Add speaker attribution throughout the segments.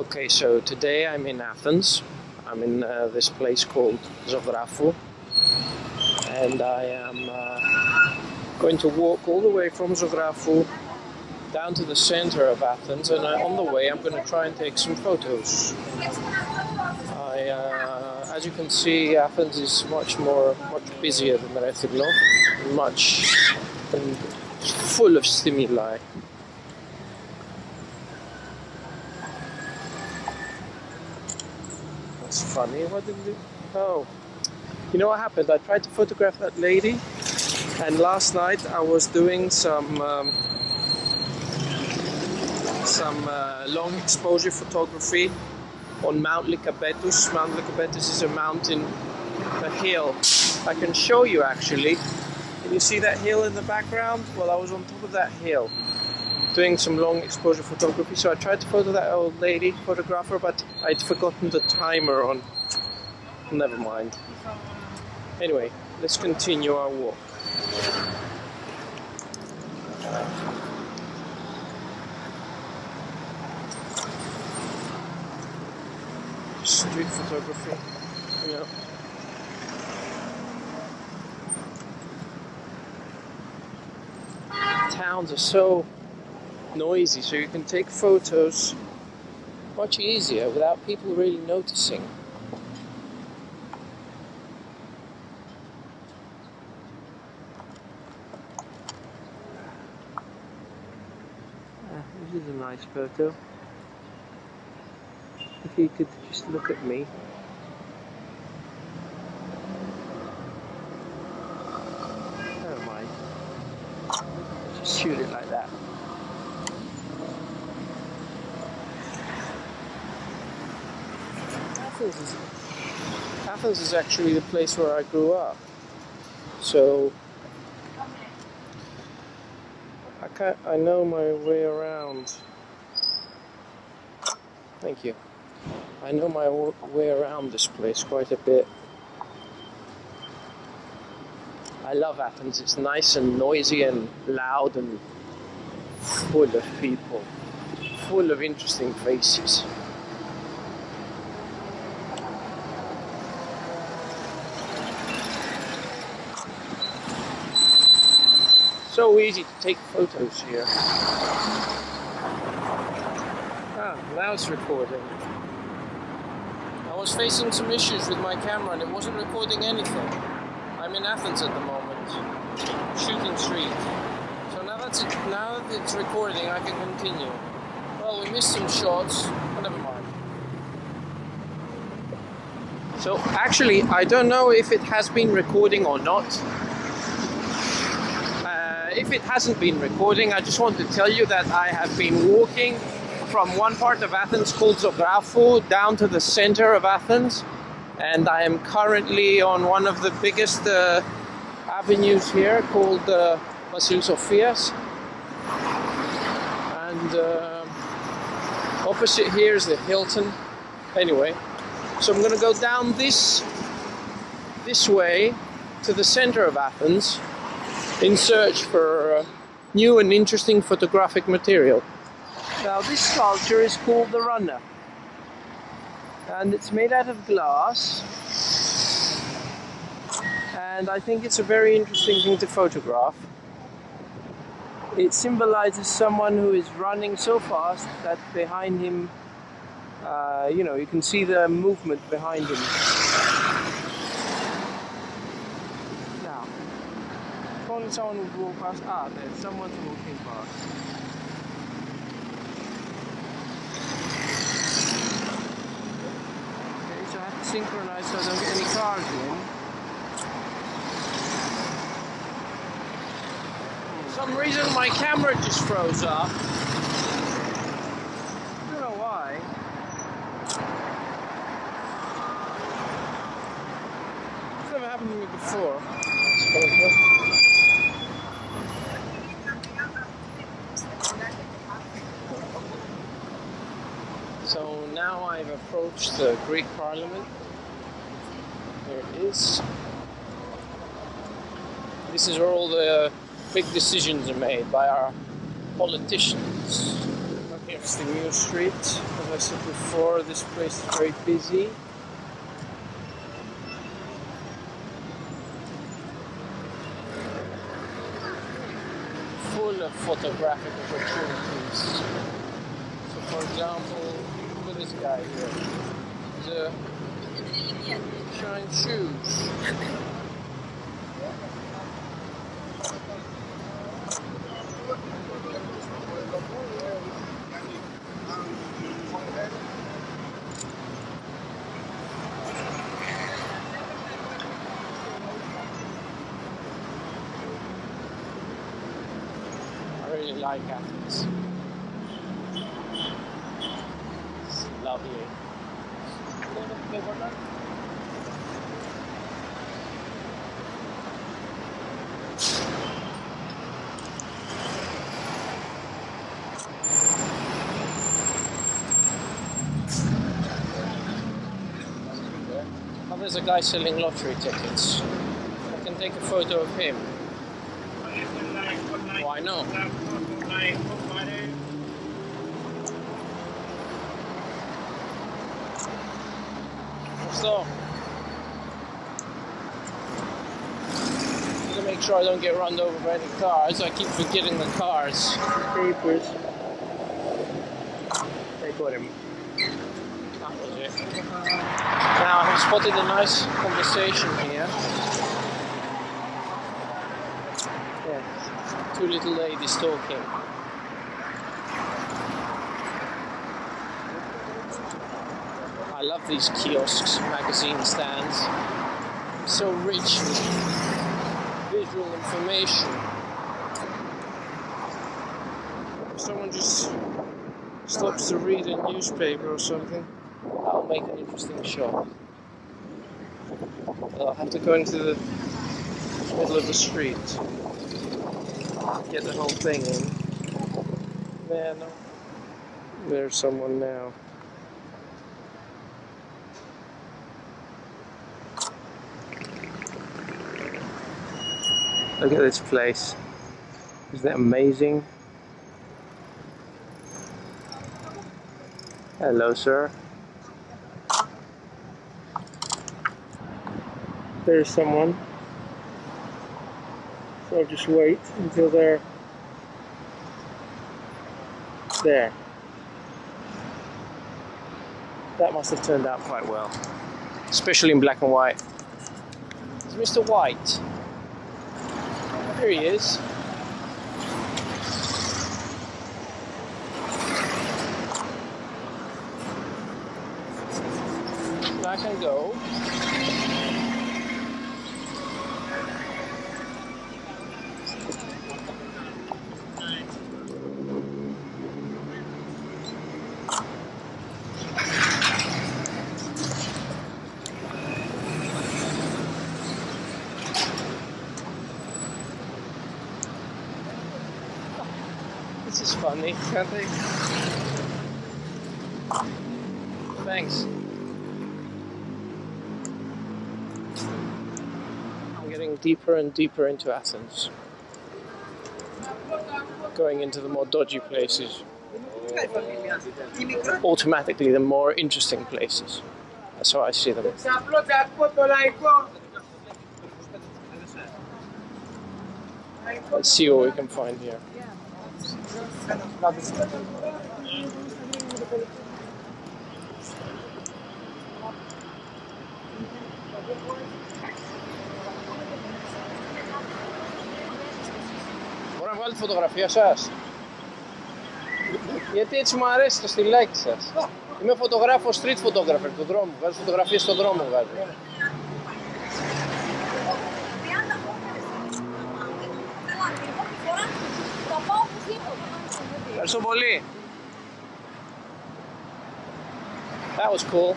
Speaker 1: Okay, so today I'm in Athens. I'm in uh, this place called Zographou, and I am uh, going to walk all the way from Zographou down to the center of Athens, and uh, on the way I'm going to try and take some photos. I, uh, as you can see, Athens is much more, much busier than Rethymno, much and full of stimuli. That's funny. What did? Oh, you know what happened? I tried to photograph that lady, and last night I was doing some um, some uh, long exposure photography on Mount Lycabettus. Mount Lycabettus is a mountain, a hill. I can show you actually. Can you see that hill in the background? Well, I was on top of that hill doing some long exposure photography. So I tried to photo that old lady photographer, but I'd forgotten the timer on. Never mind. Anyway, let's continue our walk. Street photography, know. Towns are so noisy, so you can take photos much easier without people really noticing. Ah, this is a nice photo. If you could just look at me. Never mind. Just shoot it like that. Athens is, Athens is actually the place where I grew up. So I can I know my way around. Thank you. I know my way around this place quite a bit. I love Athens. It's nice and noisy and loud and full of people, full of interesting faces. So easy to take photos here. Ah, it's recording. I was facing some issues with my camera and it wasn't recording anything. I'm in Athens at the moment, shooting street. So now that's it, now that it's recording, I can continue. Well, we missed some shots, but never mind. So actually, I don't know if it has been recording or not. If it hasn't been recording, I just want to tell you that I have been walking from one part of Athens called Zographou down to the center of Athens, and I am currently on one of the biggest uh, avenues here called uh. And uh, opposite here is the Hilton. Anyway, so I'm going to go down this this way to the center of Athens in search for uh, new and interesting photographic material. Now, this sculpture is called the Runner, and it's made out of glass. And I think it's a very interesting thing to photograph. It symbolizes someone who is running so fast that behind him, uh, you know, you can see the movement behind him. Only someone would walk past. Ah, there's someone's walking past. Okay, so I have to synchronize so I don't get any cars in. For some reason my camera just froze up. I don't know why. It's never happened to me before. So now I've approached the Greek Parliament. There it is. This is where all the uh, big decisions are made by our politicians. Here's the new street. As I said before, this place is very busy. Full of photographic opportunities. So, for example, this guy here. The uh, shine shoes. I really like Athens. Oh, there's a guy selling lottery tickets. I can take a photo of him. Why not? So, to make sure I don't get run over by any cars, I keep forgetting the cars. Papers. They got him. That was it. Now I've spotted a nice conversation here. Yeah, two little ladies talking. Love these kiosks, magazine stands. So rich with visual information. Someone just stops to read a newspaper or something, that'll make an interesting shot. I'll have to go into the middle of the street. Get the whole thing in. There. There's someone now. Look at this place. Isn't it amazing? Hello, sir. There's someone. So I'll just wait until they're there. That must have turned out quite well, especially in black and white. Is Mr. White? There he is. Back and go. This is funny, can't they? Thanks. I'm getting deeper and deeper into Athens. Going into the more dodgy places. Automatically, the more interesting places. That's how I see them. Let's see what we can find here. Μπορώ να βγάλω τη φωτογραφία σας; Γιατί έτσι μου αρέσει το στυλάκι σας. Είμαι φωτογράφος street photographer του δρόμου. Βγάζω φωτογραφίες στον δρόμο βγάζω. τόσο πολύ. That was cool.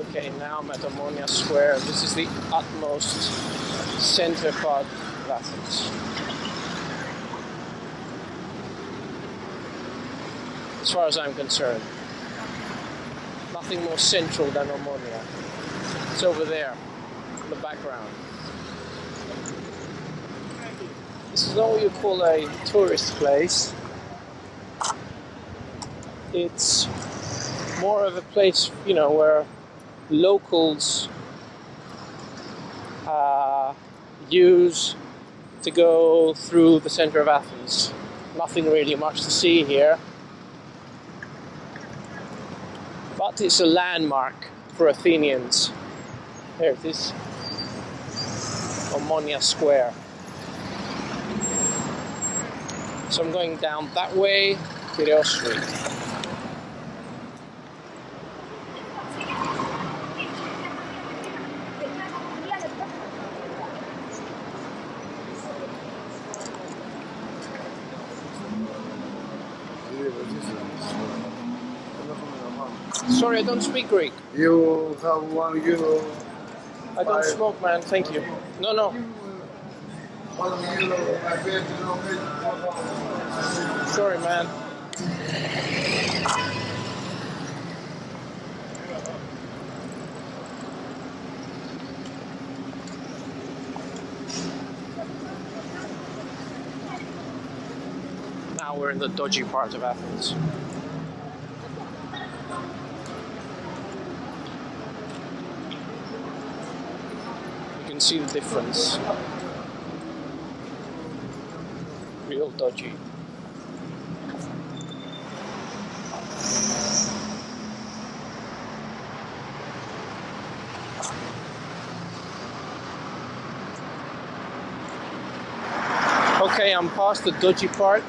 Speaker 1: Okay, now I'm Square. This is the utmost center part of Athens. As far as I'm concerned, nothing more central than Omonia. It's over there, in the background. This is not what you call a tourist place. It's more of a place, you know, where locals uh, use to go through the center of Athens. Nothing really much to see here. But it's a landmark for Athenians. There it is. Omonia Square. So I'm going down that way, Piraeus Street. Sorry, I don't speak Greek.
Speaker 2: You have one euro,
Speaker 1: I don't smoke, man. Thank you. No, no.
Speaker 2: one euro, I bet you know me.
Speaker 1: Sorry, man. Now we're in the dodgy part of Athens. You can see the difference. Real dodgy. Okay, I'm past the dodgy part,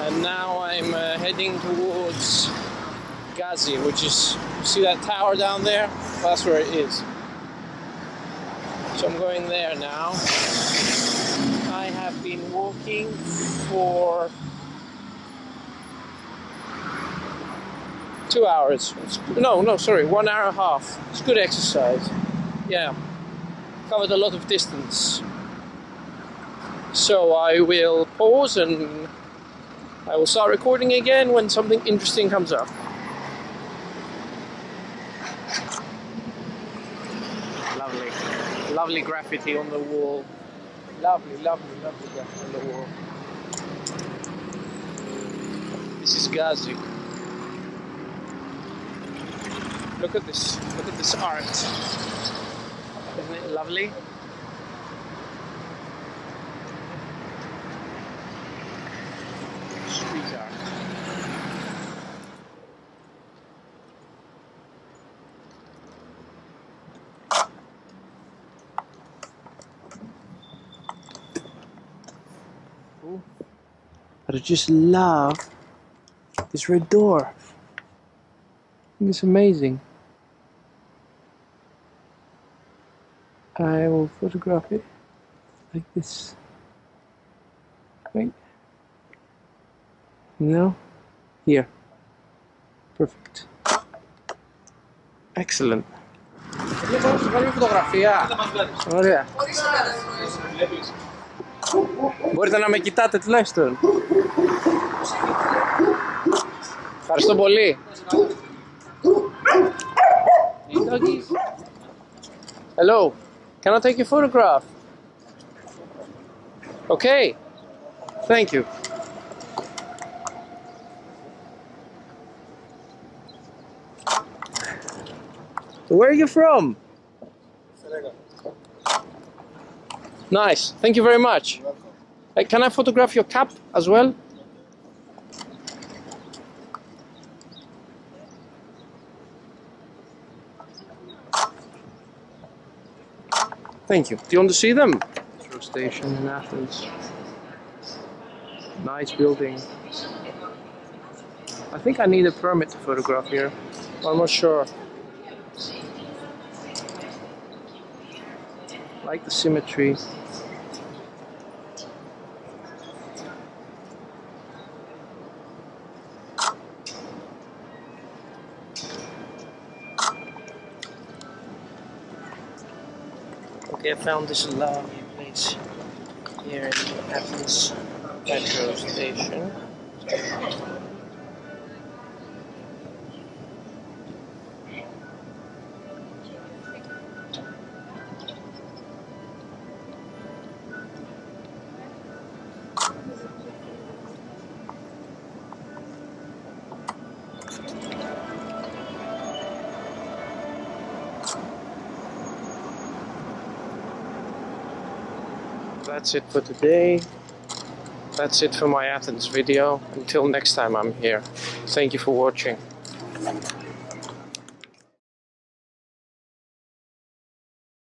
Speaker 1: and now I'm uh, heading towards Gazi, which is see that tower down there? That's where it is. So I'm going there now. Been walking for two hours. No, no, sorry, one hour and a half. It's good exercise. Yeah, covered a lot of distance. So I will pause and I will start recording again when something interesting comes up. Lovely, lovely graffiti on the wall. Lovely, lovely, lovely graffiti on the wall. This is Gazi. Look at this, look at this art. Isn't it lovely? Street art. Ooh. I just love this red door. I think It's amazing. I will photograph it like this. Wait. No? Here. Perfect. Excellent. Λοιπόν, σου βγάλουμε φωτογραφία. Ωραία. Μπορείτε να με κοιτάτε τουλάχιστον. Ευχαριστώ πολύ. Hey, doggies. Hello. Can I take your photograph? Okay. Thank you. Where are you from? Nice. Thank you very much. Uh, can I photograph your cap as well? Thank you. Do you want to see them? Metro station in Athens. Nice building. I think I need a permit to photograph here. I'm not sure. like the symmetry. I found this lovely place here in Athens metro station. That's it for today. That's it for my Athens video. Until next time I'm here. Thank you for watching.